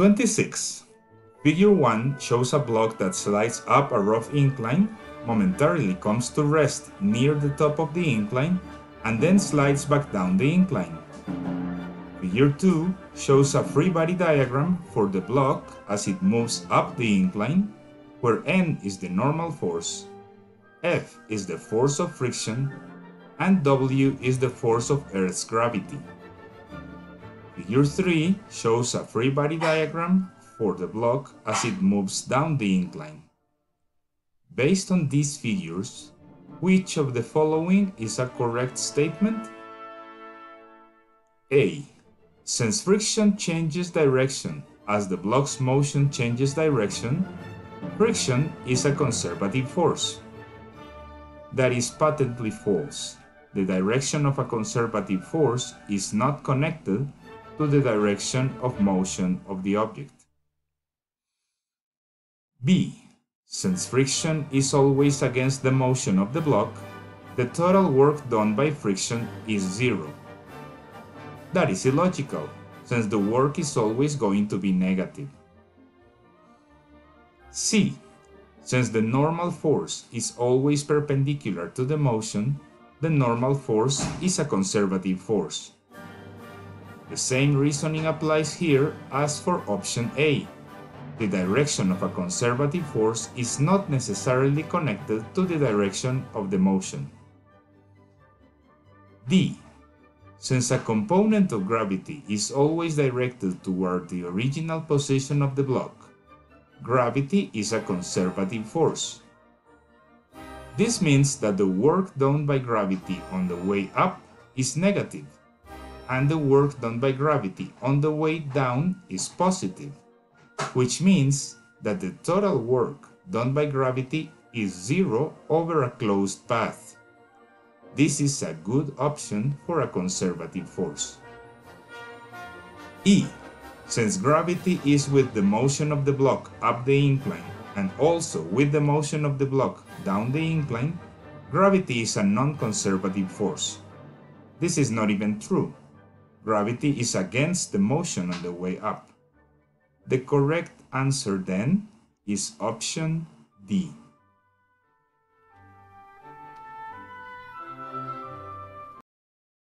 26. Figure 1 shows a block that slides up a rough incline, momentarily comes to rest near the top of the incline, and then slides back down the incline. Figure 2 shows a free body diagram for the block as it moves up the incline, where N is the normal force, F is the force of friction, and W is the force of Earth's gravity. Figure 3 shows a free body diagram for the block as it moves down the incline. Based on these figures, which of the following is a correct statement? A. Since friction changes direction as the block's motion changes direction, friction is a conservative force. That is patently false. The direction of a conservative force is not connected to the direction of motion of the object. B. Since friction is always against the motion of the block, the total work done by friction is zero. That is illogical, since the work is always going to be negative. C. Since the normal force is always perpendicular to the motion, the normal force is a conservative force. The same reasoning applies here as for option A. The direction of a conservative force is not necessarily connected to the direction of the motion. D. Since a component of gravity is always directed toward the original position of the block, gravity is a conservative force. This means that the work done by gravity on the way up is negative, and the work done by gravity on the way down is positive, which means that the total work done by gravity is zero over a closed path. This is a good option for a conservative force. E. Since gravity is with the motion of the block up the incline and also with the motion of the block down the incline, gravity is a non-conservative force. This is not even true. Gravity is against the motion on the way up. The correct answer then is option D.